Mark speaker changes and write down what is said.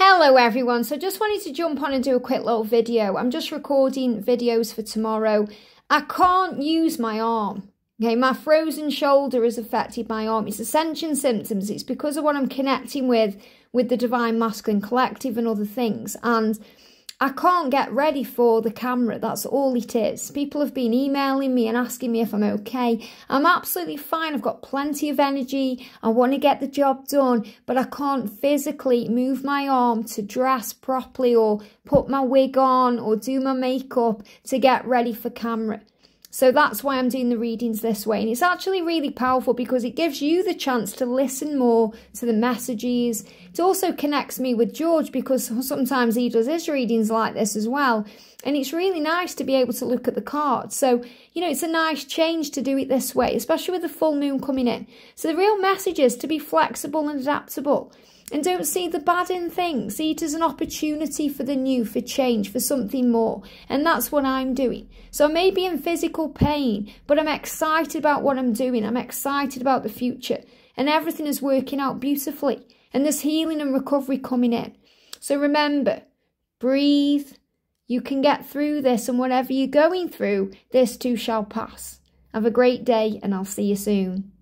Speaker 1: Hello everyone, so just wanted to jump on and do a quick little video. I'm just recording videos for tomorrow. I can't use my arm. Okay, my frozen shoulder has affected my arm. It's ascension symptoms. It's because of what I'm connecting with, with the Divine Masculine Collective and other things. And I can't get ready for the camera. That's all it is. People have been emailing me and asking me if I'm okay. I'm absolutely fine. I've got plenty of energy. I want to get the job done, but I can't physically move my arm to dress properly or put my wig on or do my makeup to get ready for camera. So that's why I'm doing the readings this way. And it's actually really powerful because it gives you the chance to listen more to the messages. It also connects me with George because sometimes he does his readings like this as well. And it's really nice to be able to look at the cards. So, you know, it's a nice change to do it this way, especially with the full moon coming in. So the real message is to be flexible and adaptable. And don't see the bad in things. See it as an opportunity for the new, for change, for something more. And that's what I'm doing. So I may be in physical pain, but I'm excited about what I'm doing. I'm excited about the future. And everything is working out beautifully. And there's healing and recovery coming in. So remember, breathe. You can get through this, and whatever you're going through, this too shall pass. Have a great day, and I'll see you soon.